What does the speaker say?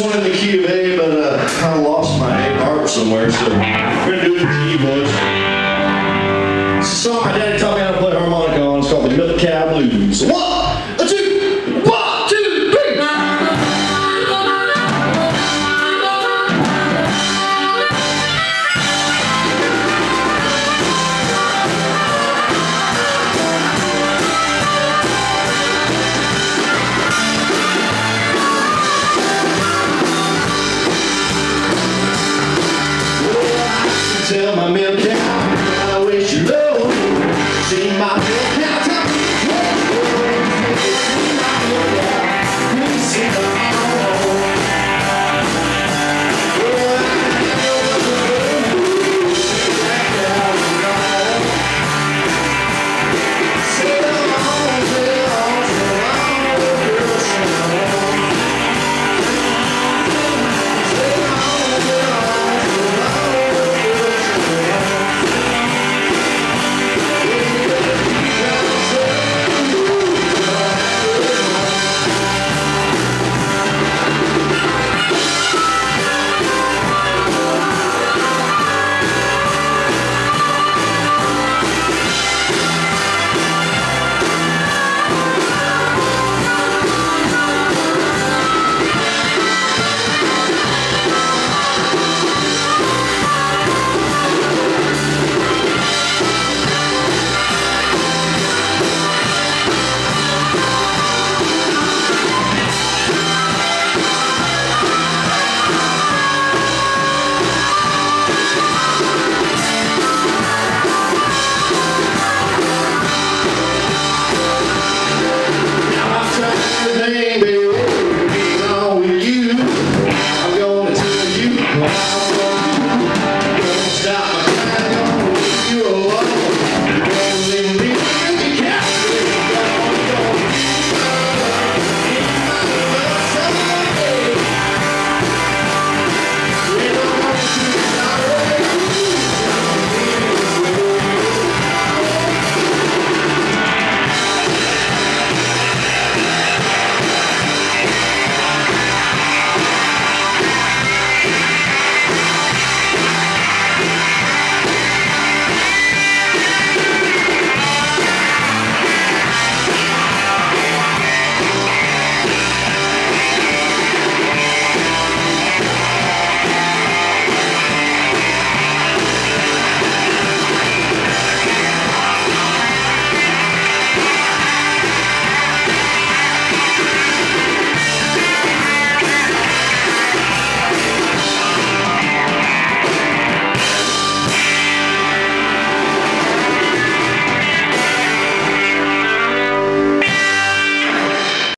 one in the key of A, but uh, I kind of lost my A harp somewhere, so we're going to do it for you boys. It's a song my dad taught me how to play harmonica on. It's called the Milk Cow Blues. Come here down.